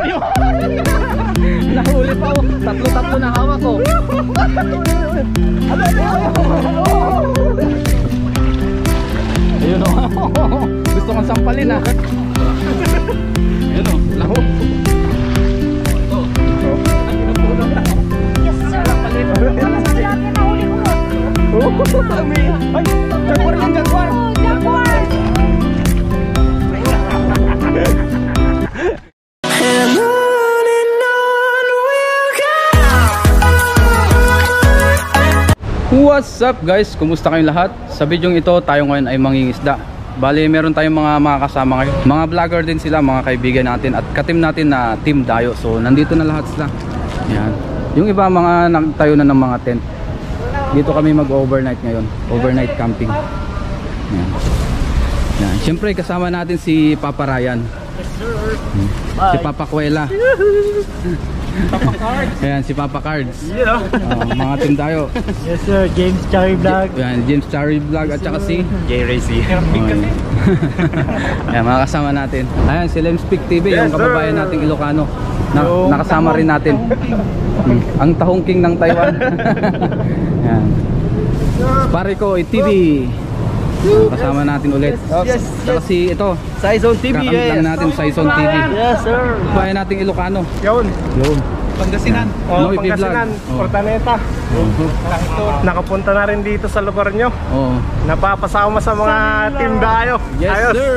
Nahuli pa ako. Tatlo-tatlo na hawak ko. Ayun o. Gusto kong sampalin ah. Ayun o. Lako. Yes, sir. Wala sa tilapia na huli ko. Ay, jaguar yan, jaguar. Oh, jaguar. What's up guys? Kumusta kayong lahat? Sa videong ito, tayo ngayon ay mangingisda. Bali, meron tayong mga mga kasama ngayon. Mga vlogger din sila, mga kaibigan natin at katim natin na Team Dayo. So, nandito na lahat sila. Yan. Yung iba mga nagtayo na ng mga tent. Dito kami mag-overnight ngayon. Overnight camping. Yan. Yan. Siyempre, kasama natin si Papa Ryan. Hmm. Si Papa Kuela. Papa Cards. Ayan, si Papa Cards. Yeah. Oh, mga Team Dayo. Yes sir, James Cherry Vlog. Yan, James Charry Vlog at saka si Jay Racy. Okay. Ayan, mga kasama natin. Ayan, si Lemspeak TV, yung Yes, kababayan sir. nating Ilocano. Na, Yung nakasama rin natin. Hmm, Ang Tahong King ng Taiwan. Ayan. Pare ko, TV. Kasama natin ulit. Yes, Tsaka si ito, Saison TV, kakamit lang natin sa Ison TV. Yes sir. Kababayan nating Ilocano. Yun. Yun. Pangasinan. Oh, Noy P. Pangasinan. Oh. Portaneta. Nakapunta na rin dito sa lugar nyo. Oo. Napapasama sa mga team dayo. Yes, Ayos. sir.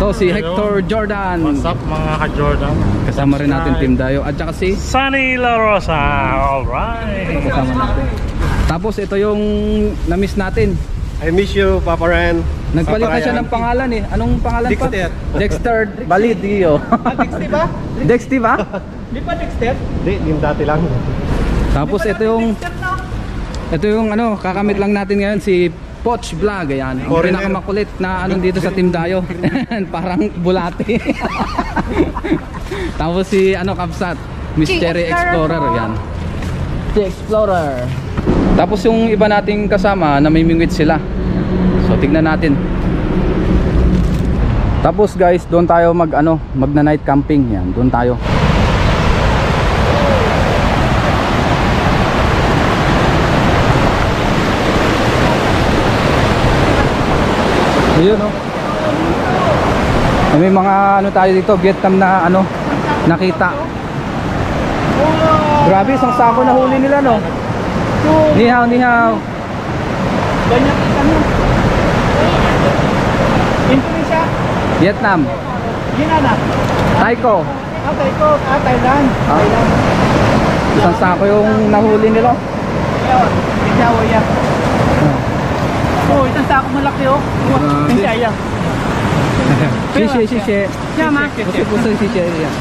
Ito si Hector Jordan. What's up mga ka-Jordan? Kasama rin natin Team Dayo. At saka si Sunny La Rosa, alright! kasama natin. Tapos ito yung na-miss natin. I miss you, Papa Ren. Nagpalit na siya ng pangalan eh. Anong pangalan Dexter. pa? Dexter Balidio. Dexter ba? Dexter ba? Di ba Dexter? Di, yung dati lang. Tapos ito yung ito yung ano, kakamit lang natin ngayon si Poch Vlog ayan. Ang Foreigner. pinakamakulit na ano dito sa Team Dayo. Parang bulate. Tapos si ano Kapsat, Mystery Explorer yan. Si Explorer. Tapos yung iba nating kasama na may mingwit sila. So tignan natin. Tapos guys, doon tayo mag ano, magna night camping yan. Doon tayo. Ayun oh. May mga ano tayo dito, Vietnam na ano, nakita. Grabe, isang sako na huli nila no. Ni hao, ni hao. Ganyan kita mo. Indonesia. Vietnam. Ginana. Taiko. Ah, Taiko. Ah, Thailand. Ah. Thailand. Isang sako yung nahuli nila. Yawa. Yawa yan. Oh, isang sako malaki oh. Hindi ayan. Sishe, sishe. Yama. Puso, puso, sishe. Yan.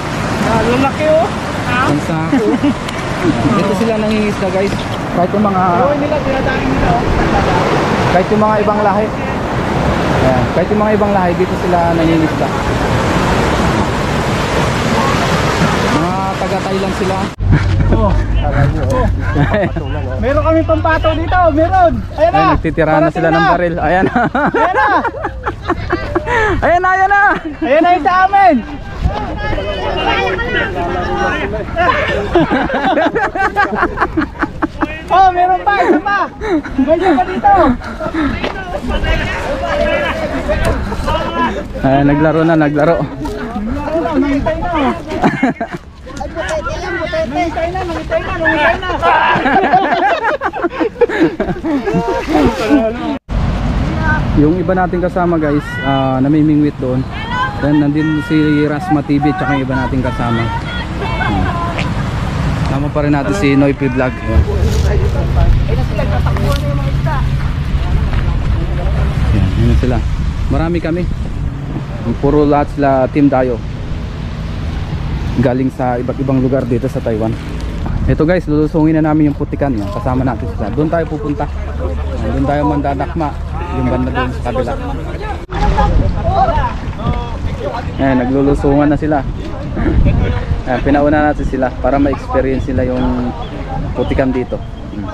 Ah, lalaki oh. Isang sako. Dito sila nangingisda guys. Kahit yung mga nila, nila oh. kahit yung mga ibang lahi. Ayan, kahit yung mga ibang lahi dito sila nangingisda. Mga taga-Thailand sila. Oh. Meron kami pampato dito, meron. Ayan na. Ayan, nagtitirahan na sila ng baril. Ayan na. Ayan na. ayan na, ayan na. Ayan na yung sa amin. oh, meron pa, isa pa. May isa pa dito. Ayan, naglaro na, naglaro. Nangitay na. Nangitay na, nangitay na, nangitay na. Yung iba nating kasama guys, ah, namimingwit doon. Then nandun si Rasma TV at saka yung iba nating kasama. Hmm. Tama pa rin natin si Noy P Vlog. Ayan. Yan, yun sila. Marami kami. Puro lahat sila Team Dayo. Galing sa iba't ibang lugar dito sa Taiwan. Ito guys, lulusungin na namin yung putikan. Yan, kasama natin sila. Doon tayo pupunta. Doon tayo mandadakma. Yung banda doon sa kabila. Ayan, naglulusungan na sila. Ayan, pinauna natin sila para ma-experience nila yung putikan dito. Hmm.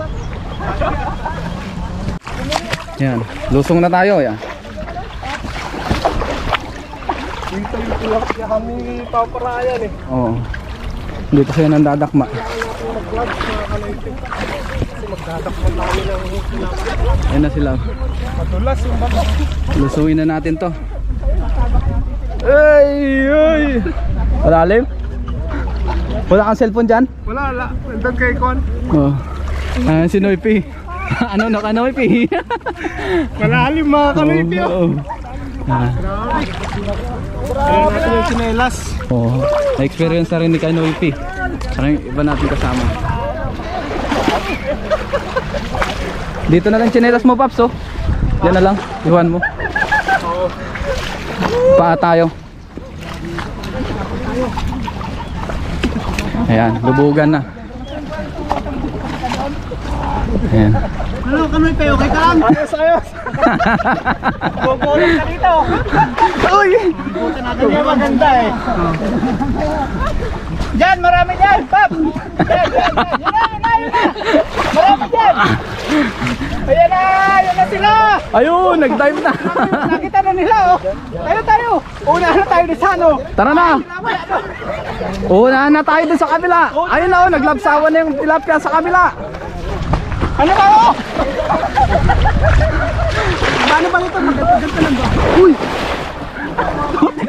Yan, lusong na tayo. Yan. Dito yung tilapia kami paparayan eh. Oo. Dito sila nandadakma. Mag-vlog mga kalayte. Kasi magdadakpan tayo ng tilapia. Ayun na sila. Madulas yung bato. Lusuin na natin to. Ay, ay. Malalim? Wala kang cellphone dyan? Wala, wala. Nandun kay Kon. Oo. Ah, si Noipi. ano na ka Noipi? Malalim mga kalayte. oh. Oo. Ah, Ayan natin yung sinelas. Oo. Na-experience na rin ni Kanoipi. Saka yung iba natin kasama. Dito na lang chinelas mo, Paps, oh. Yan na lang. Iwan mo. Paa tayo. Ayan, lubugan na. Ayan. Ano, kanoy kayo? Okay ka lang? Ayos, ayos. Bubulong ka dito. Uy! Buti natin yung maganda eh. Diyan, marami dyan, Pap! Diyan, diyan, diyan. Yun na, yun na, yun na. Marami dyan. Ayan na, yun na sila. Ayun, nag-dive na. Nakita na nila, oh. Tayo, tayo. Una na tayo ni Sano. Tara na. Unahan na tayo dun sa kabila. Ayun na, oh, naglapsawan na yung tilapia sa kabila. Ano ba, oh? Paano ba ito? Maganda lang ba? Uy!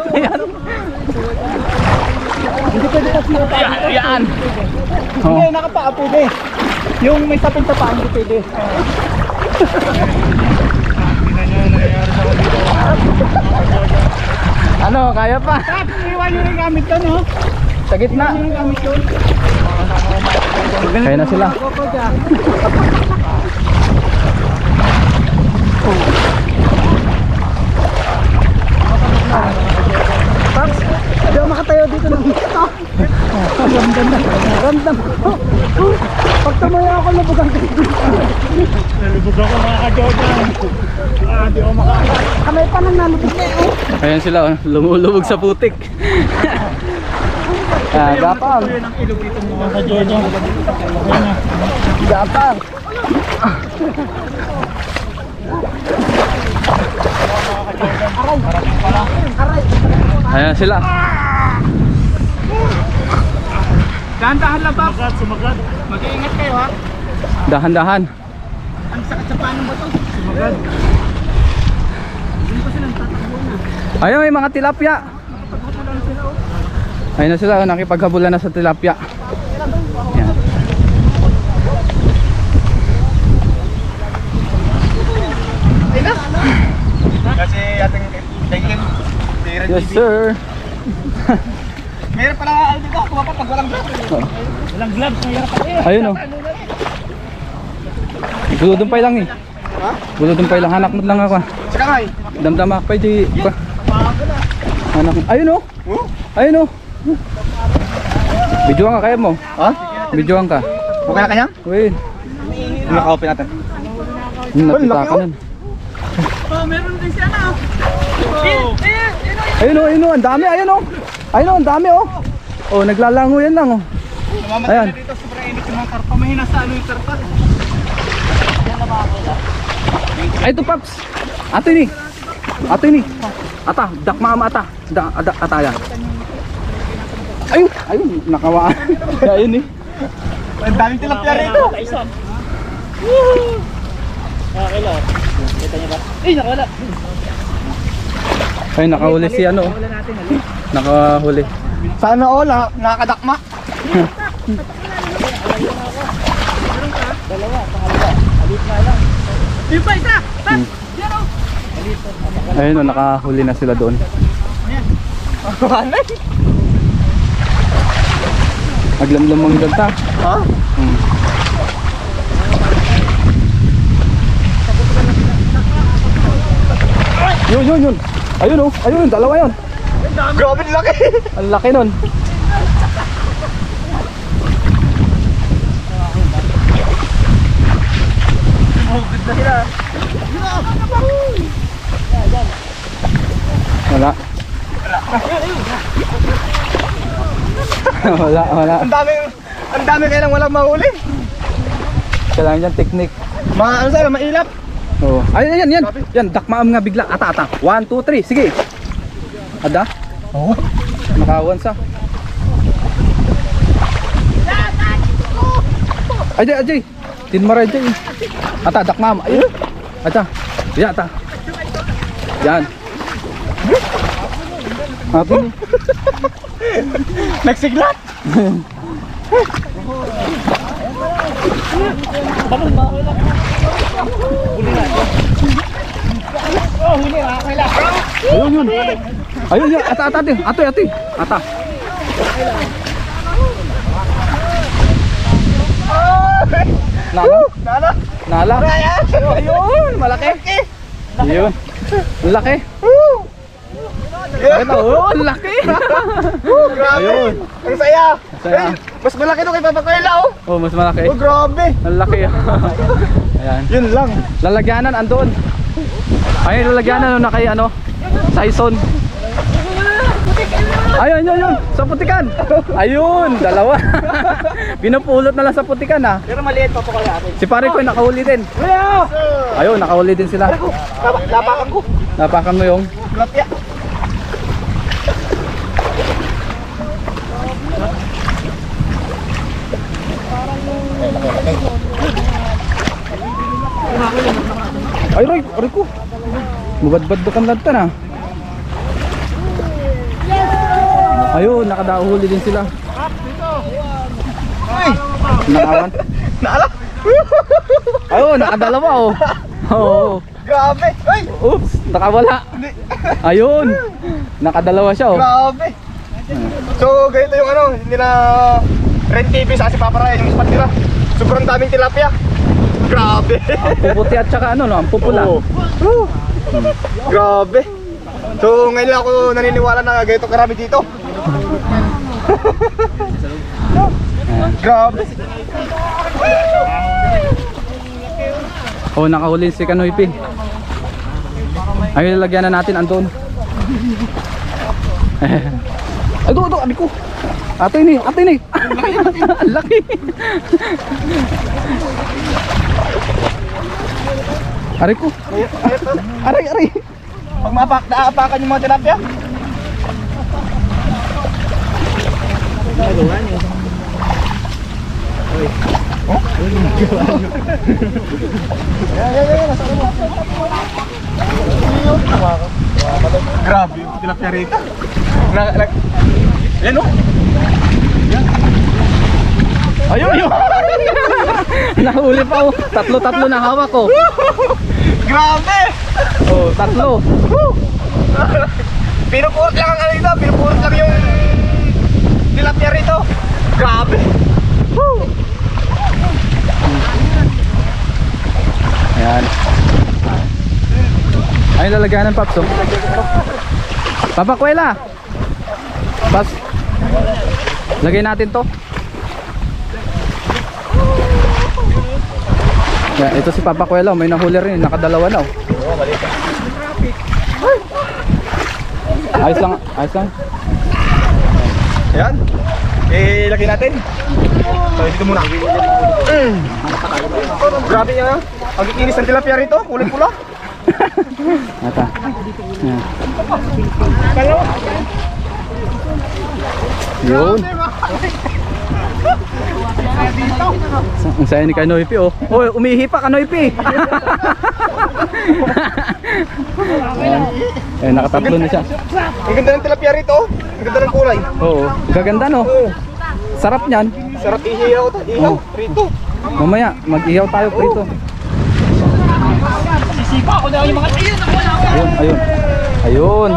Ayan. Hindi pwede kasi yung tayo. Ayan. Hindi, Oh. nakapaa pwede. Yung may taping tapaan, hindi pwede. Ano, kaya pa? Pap, iwan nyo yung gamit ko, no? Sa gitna. Kaya na sila. Paps, hindi ako makatayo dito ng dito. Ramdam na. Ramdam. Pag tumayo ako, lubog ang dito. Nalubog ako mga ka-Jordan. Ah, di ako maka... Kamay pa nang nalubog na eh. Ayan sila, oh, lumulubog sa putik. Ah, gapang. Ilog dito mo. Ayan na. Gapang. Ayan sila. Dahan-dahan lang, Paps. Sumagat, sumagat. Mag-iingat kayo, ha? Dahan-dahan. Ang sakit sa paano mo to. Na. Ayun, may mga tilapia. Ayun na sila, oh, nakipaghabulan na sa tilapia. Ayan. Kasi ating daigim. Yes, sir. Meron pala aldi ka, kuha pa pag walang gloves. Walang gloves, mahirap ako. Ayun oh. Guludumpay lang eh. Ha? Guludumpay lang. Hanak mo lang ako. ah. Saka nga eh. Damdamak pa di pa. Hanak mo. Ayun oh. Ayun oh. Videoan ka kaya mo. Ha? Videoan ka. Okay na kanya? Wait. Naka-open natin. Nakita ka nun. Oh, meron din siya na. Ayun oh, ayun oh. Ang dami. Ayun oh. Ayun oh, ang dami oh. Oh, naglalango yan lang oh. Ayan. na dito, sobrang init yung mga karpa. Mahina sa ano yung karpa. Ay, ito Paps. Ato ni. Ato ni. Ata, dakma ama ata. Da, ada, ata yan. Ayun, ayun, nakawaan. ayun eh. Ang daming tilapia rito. Nakakila. Kita niyo ba? Eh, nakawala. Ay, nakahuli si ano. oh. Ali. Nakahuli. Sana all, na nakakadakma. Yung pa isa! Hmm. Ayun, oh, nakahuli na sila doon. Ano Naglamlamang ganta. Ha? Hmm. Yun, yun, yun. Ayun oh, ayun, dalawa yun. Grabe ang laki! Ang laki nun. Wala. wala, wala. Ang dami, ang dami kailang walang mahuli. Kailangan dyan technique. Mga ano sana, mailap. Oh. Ay, yan, yan. Yan, dakmaam nga bigla. Ata, ata. One, two, three. Sige. Ada. Oo. Nakawan sa. Ajay, ajay. Tinmara ajay. Ata, dakmam. Ayun. Ata. Ya, ata. Yan. Apa ni? Nagsiglat! Ayun, yun. Ayun, yun. Ata, ata, ate. Ate, ate. Ata. Nala? Nala! Nala? Ayun! Malaki! Ayun. Ang laki. Ito, oh, ang laki. Grabe! Ayun. Ang saya! Saya. Ay, mas malaki to kay Papa Kuela oh! Oh, mas malaki. Oh, grabe! Ang laki. Ayan. Yun lang! Lalagyanan andun. Ayun, lalagyanan no, na kay ano, Saison. Ayun, yun, yun. Sa putikan. Ayun, dalawa. Pinupulot na lang sa putikan ha. Pero maliit Papa Kuela atin. Si pare ko nakahuli din. Ayun, nakahuli din sila. Lapakan ko! Napakan mo yung Tilapia! Ay, Roy, aray ko. Mubadbad do kan lanta na. Ayun, nakadahuli din sila. Uy! Nakawan. Naala! Ayun, nakadalawa oh. Oo. Grabe! Uy! Oops, nakawala. Ayun. Nakadalawa siya oh. Grabe! So, ganito yung ano, nila Red TV sa si Papa Ryan, yung spot nila. Sobrang daming tilapia. Grabe! Puputi at saka ano no, ang pupula. Oo. Woo! Grabe! So, ngayon lang ako naniniwala na ganito karami dito. Grabe! Oh, nakahuli si Kanoy P. Ayun, lalagyan na natin andun. Ay, do, do, abi ko. Ate ni, ate ni. Ang laki. Aray ko. Aray, aray. Pag maapak, naaapakan yung mga tilapia. Grabe yung tilapia rito. Na, na, yan o. Ayun, ayun. Nahuli pa oh. Tatlo-tatlo na hawak ko. Grabe! Oh, tatlo. Pinupurot lang ang ano dito, pinupurot lang yung tilapia rito. Grabe! Woo! Ayan. Ayun lalagyanan, Paps. Oh. Papa Kuela. Paps. Lagay natin to. Yeah, ito si Papa Kuela. May nahuli rin. Nakadalawa na. Oh. Ayos lang. Ayos lang. Ayan. Eh, lagay natin. So, dito muna. Mm. Grabe yan. Ang kikinis ng tilapia rito, kulay pula. Ata. Ayan. Yun. Ang saya ni Kanoy P oh. Oh, umihi pa Kanoy P. Ayan. Ayan, nakatatlo na siya. Ang ganda ng tilapia rito. oh. Ang ganda ng kulay. Oo. Gaganda no. Sarap niyan. Sarap ihiyaw to. Ihaw. Oh. Rito. Mamaya, mag-ihaw tayo prito. Sisipa ako na yung mga ayun. Ayun, ayun. Ayun.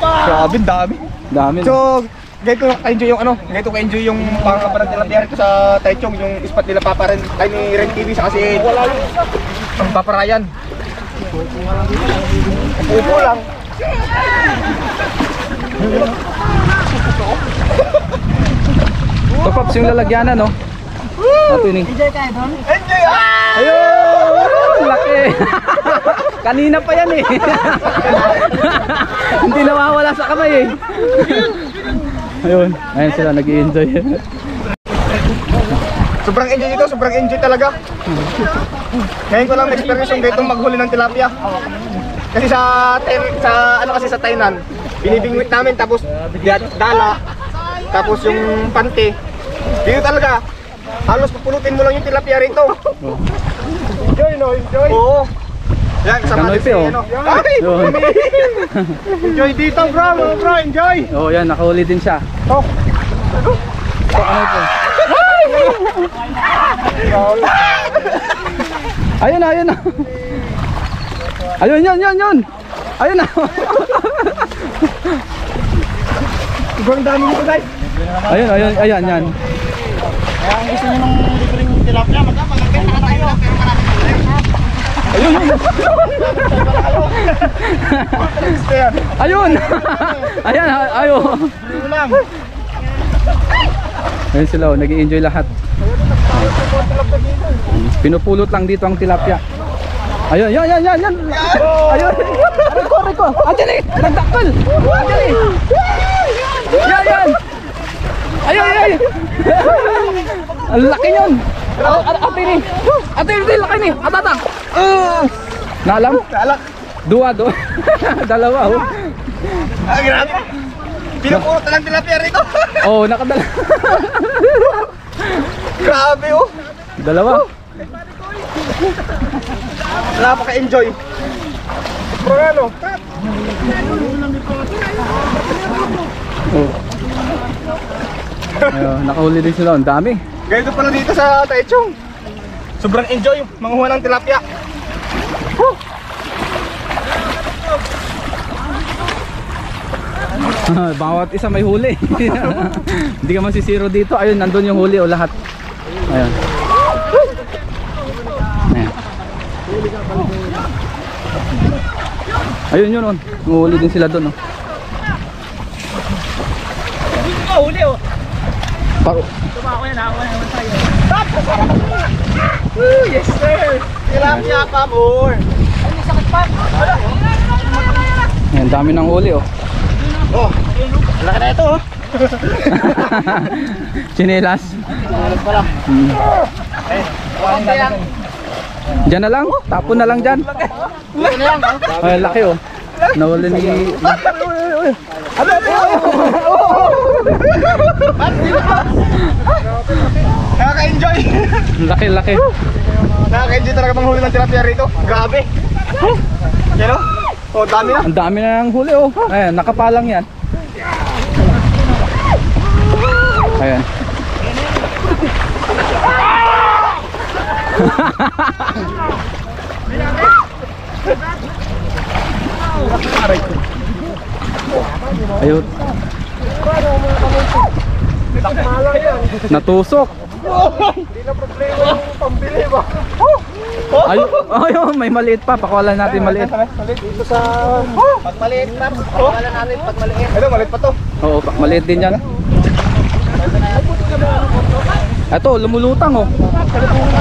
Grabe, ang dami. Dami. no? Ganito ka-enjoy yung ano, ganito ka-enjoy yung pangkapan ng tilapia rito sa Taichung, yung spot nila Papa Ren, ay ni Ren TV sa kasi ang Papa Ryan. Upo lang. Ito Pops, yung lalagyanan no. Ito ni. Enjoy ah! Ayun! Laki! Kanina pa yan eh. Hindi nawawala sa kamay eh. Ayun, ayun sila nag enjoy Sobrang enjoy dito, sobrang enjoy talaga. Ngayon ko lang na-experience yung ganitong maghuli ng tilapia. Kasi sa ten, sa ano kasi sa Tainan, binibingwit namin tapos da- dala, tapos yung pante. Dito talaga, halos pupulutin mo lang yung tilapia rito. Enjoy no, enjoy. Oo. Yan, kasama Kanoy pe, oh. ano. Ay, Yun. enjoy dito bro, mga bro, enjoy. Oh, yan, nakahuli din siya. Oh. So, ano po? Ayun na, ayun na. Ayun, yun, yun, yun. Ayun na. Sobrang dami nito guys. ayun, ayun, ayan, yan. Kaya ang gusto nyo ng libreng tilapia, magkamalaki na tayo. Ayun, yun. Ayun. Ayan. Ulam. Ayun sila, oh, nag-i-enjoy lahat. Pinupulot lang dito ang tilapia. Ayun, yan, yan, yan, yan. Ayun. Riko, Riko. Andiyan eh. Nagdaktal. Andiyan eh. Yan, yan. Ayun, ayun. Ang laki yun. Ate ni. Ate ni, laki ni. Atata. Nalam? Alak. Dua, dua. Dalawa, oh. Ah, grabe. Pinupulot na lang tilapia rito. Oh, nakadala. grabe oh. Dalawa. Napaka-enjoy. Bro, ano? Oh. Ayun, nakahuli din sila. Ang dami. Ganito pala dito sa Taichung. Sobrang enjoy manguha ng tilapia. Bawat isa may huli. Hindi ka masisiro dito. Ayun, nandun yung huli o lahat. Ayun. Ayun. Ayun yun, oh. Huli din sila doon, oh. Huli oh. Paro. Yes sir. Tilapia pa more. Ayun, dami ng huli, oh. Oh. Laki na ito oh. Chinelas. pala. Hmm. Diyan na lang. Tapon na lang dyan. Na yan oh. Ay, laki, oh. Nawala ni... Ano Nakaka-enjoy. Laki, laki. Nakaka-enjoy talaga manghuli ng tilapia rito. Grabe. Yan oh. Oh, dami na. Ang dami na ng huli, oh. Ayan, nakapalang yan. Ayan. Ayun. Natusok. Hindi na problema pambili ba? Ay, ayun, may maliit pa. Pakuwalan natin maliit. Maliit dito sa... Pag maliit pa, wala natin pag maliit. Ito, maliit pa to. Oo, pa- maliit din yan. Ito, lumulutang oh.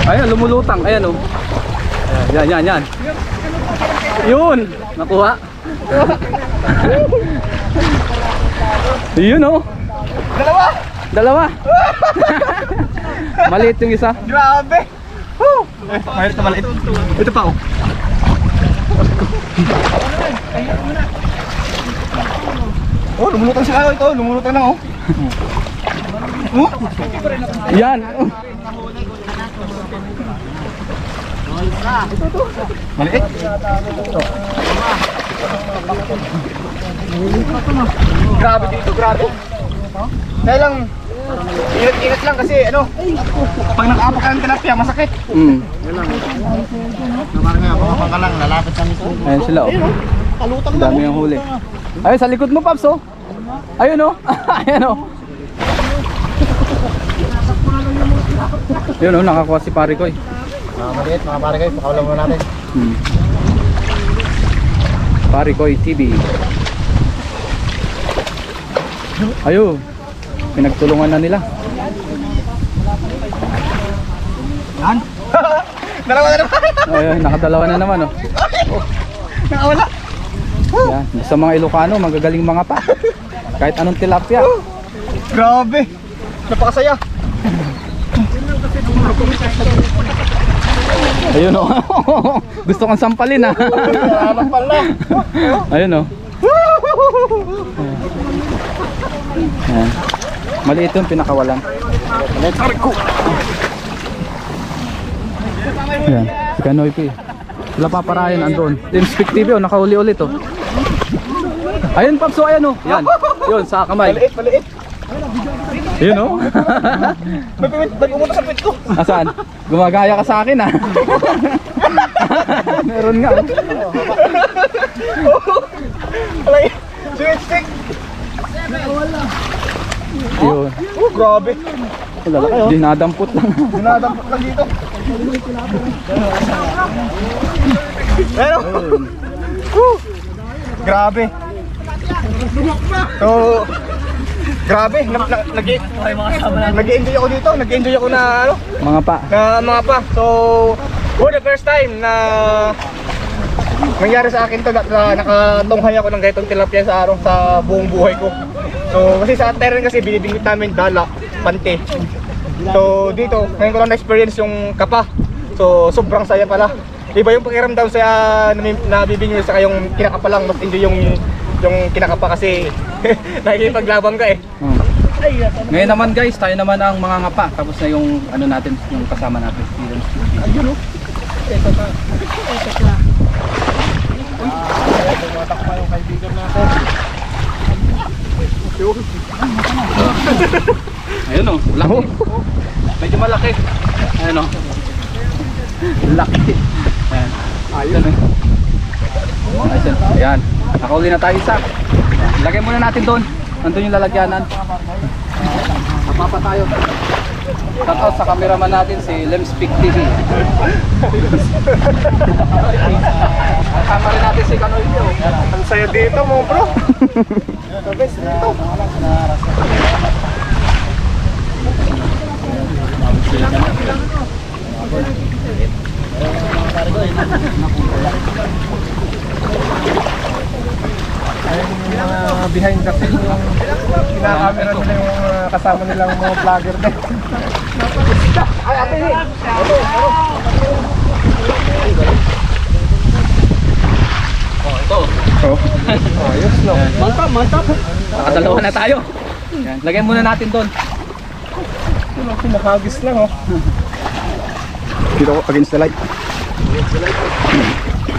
Ayan, lumulutang. Ayan oh. Yan, yan, yan. Yun, nakuha. Yun oh. Dalawa! Dalawa. Maliit yung isa. Grabe! Woo! Eh, maliit na maliit. Ito pa oh. Oh, lumulutang sila ito. Lumulutang lang oh. Oh, Yan. maliit. Grabe dito, grabe. Kaya lang, ingat-ingat lang kasi ano, pag nakaapak ka ng tilapia, masakit. Mm. Naman nga, lang, lalapit sa mismo. Ayan sila oh. Ang dami yung huli. Ayun, sa likod mo, Paps oh. Ayun oh. Ayan oh. Yun oh, nakakuha si pare ko eh. Mga maliit, mga pare kayo, pakawalan muna natin. Hmm. Pare ko TV. Ayo. Pinagtulungan na nila. Yan. Dalawa na naman. Ayun, nakadalawa na naman oh. Nakawala. Yan. Sa mga Ilocano, magagaling mga pa. Kahit anong tilapia. Grabe. Napakasaya. Ayun oh. Gusto kang sampalin ah. Alam pala. Ayun oh. Ayan. Maliit yung pinakawalan. Ayan. Si Kanoy P. Wala pa parayan andun. Inspect TV oh, nakauli ulit oh. Ayun Paps, oh, ayan oh. Yan. Yun sa kamay. Maliit, maliit. Yun oh. May pimit, may pumunta sa pit ko. Asan? Gumagaya ka sa akin ah. Meron nga. oh. Malaki. Sweet stick. Yun. Oh, grabe. Dinadampot lang. Dinadampot lang dito. Pero, grabe. So, grabe. Na, na, nag, nag-enjoy ako dito. Nag-enjoy ako na, ano, Mga pa. na mga pa. So, for the first time na nangyari sa akin to na, na nakatunghay ako ng ganitong tilapia sa araw sa buong buhay ko. So, kasi sa terrain kasi binibingit namin dala, pante. So, dito, ngayon ko lang na-experience yung kapa. So, sobrang saya pala. Iba yung pakiramdam sa nami- nabibingwit sa yung kinakapa lang, mas hindi yung yung kinakapa kasi nakikipaglabang ka eh. Hmm. Ngayon naman guys, tayo naman ang mga ngapa. Tapos na yung ano natin, yung kasama natin. Ayun oh. Ayun oh, laki. Medyo malaki. Ayun oh. Laki. Ayan. Ayun oh. Ayun. Ayan. Nakauli na tayo isa. Lagay muna natin doon. Nandun yung lalagyanan. Mapa tayo. Shout out sa cameraman natin si Lemspeak TV. Kasama rin natin si Kanoy Pio. Ang saya dito mo bro. The best dito. mga behind the scene yung kinakamera nila yung mga kasama nilang mga vlogger din. Ay, ate! Oh, ito. Ayos no. Mantap, mantap. Nakadalawa na tayo. Yan. Lagay muna natin doon. Ano, pinakagis lang oh. Dito ako against the light.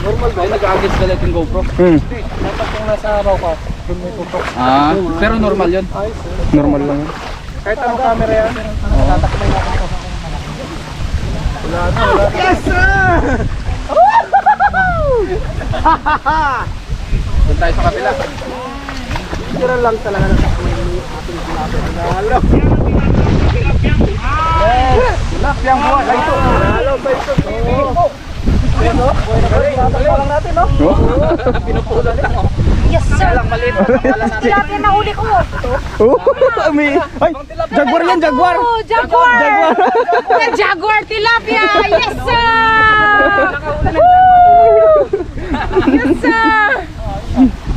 Normal ba? Nag-against the light yung GoPro. Hmm. Dapat kung nasa araw ka, doon may tutok. Ah, pero normal yun. Normal lang. yun. Kahit anong camera yan, tatakmay natin to. Doon tayo sa kabila. Tira lang talaga ng takmay ng ating sinabi. Nalo. Lapyang buwan, ito. Nalo ba ito? Ano? Tatakpa lang natin, no? Pinupulan lang. oh. Yes, sir. Lang maliit. Tilapia na huli ko. Oh, may, ay, jaguar yan, jaguar. Oh, jaguar. Jaguar. jaguar tilapia. Yes, sir. Yes, sir.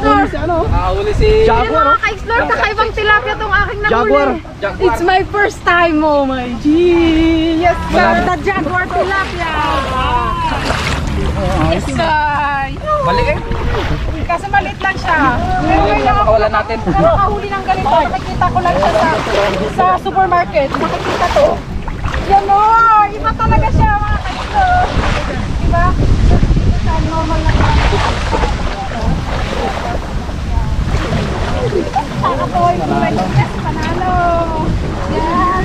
Nakahuli si Jaguar. Mga ka-explore, kakaibang tilapia tong aking nahuli. Jaguar. Jaguar. It's my first time, oh my G. Yes, sir. The jaguar tilapia. Yes, sir. Maliit. Kasi maliit lang siya. Pero ngayon ako Nakawala natin. nakakahuli ng ganito. Nakikita ko lang siya sa, sa supermarket. Nakikita to. Yan o! Iba talaga siya mga kaito. Diba? Sa normal na Sana po yung yes, panalo. Yan.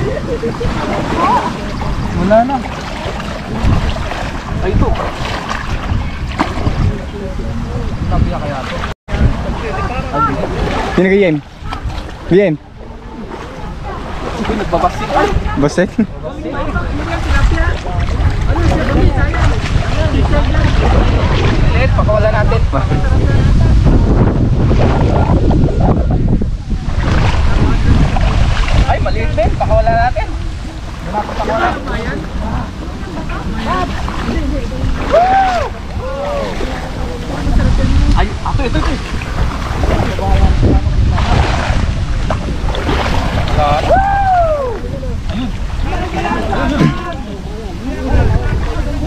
Wala na. Ay, ito. Sabi kaya ito. Sino kay Yem? Yem, nagbabasik. Baset. maliit. Pakawala natin. Ay, maliit din. Pakawala natin. Ay, ato, ito, ito.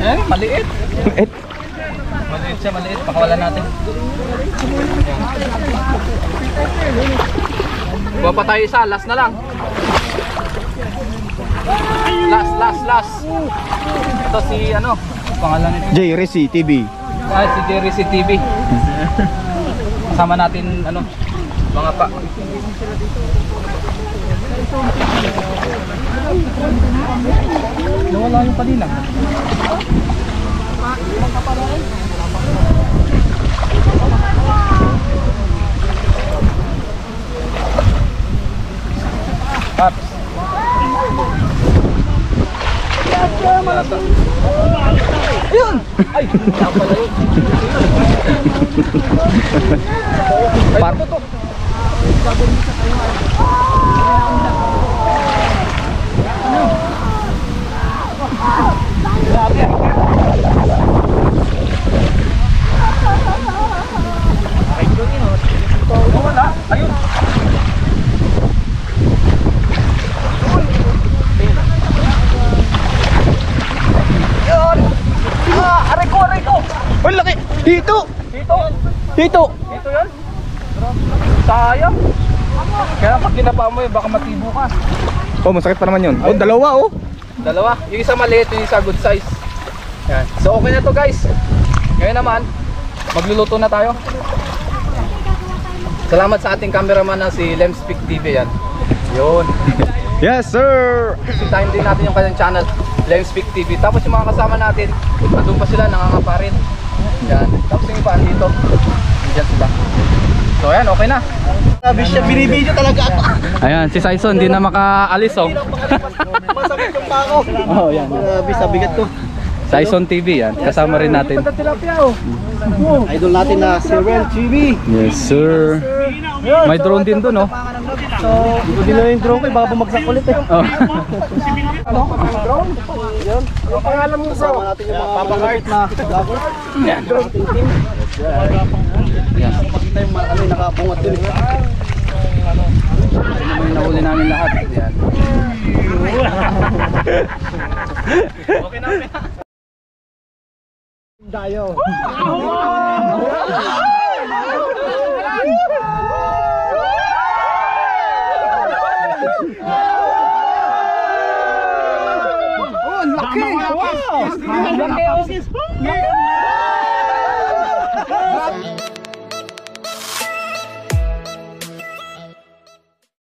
Ayan, maliit. Et, Maliit siya, maliit. Pakawalan natin. Dalawa pa tayo isa, last na lang. Last, last, last. Ito si ano, pangalan nito. J Resi TV. Ah, si Jerry si TV. Kasama natin ano, mga pa. Nawala yung kanina. Paps. Ayun! Ay, pala yun. Par to. Wala. Ayun. Yun. Ah, aray ko, aray ko. Ang laki! Dito! Dito. Dito! Dito yun? Sayang. Kaya pag kinapa mo yun, baka matibo ka. Oh, masakit pa naman yun. Oh, dalawa oh. Dalawa. Yung isa maliit, yung isa good size. Yan. So okay na to guys. Ngayon naman, magluluto na tayo. Salamat sa ating cameraman na si Lemspeak TV yan. Yun. Yes, sir! Bisitahin din natin yung kanyang channel, Lemspeak TV. Tapos yung mga kasama natin, nandun pa sila, nangangapa rin. Yan. Tapos yung iba andito. Diyan sila. So ayan, okay na. Sabi siya, binibidyo talaga ako. Ayan, si Saison hindi na makaalis oh. Masakit yung pako. oh, yan. Grabe, sabigat to. Saison TV yan, kasama rin natin. Idol natin na si Ren TV. Yes sir. May drone din doon oh. So, hindi din na yung drone ko, eh, baka bumagsak ulit eh. oh. Ano? Drone? Yun. Ang pangalan mo? Kasama natin yung mga malulupit na vlogger. Yan. Yan. Pakita yung mga ano yung nakabungat eh. Ito naman yung nahuli namin lahat. Yan. Dayo. Oh, Ang laki! oh.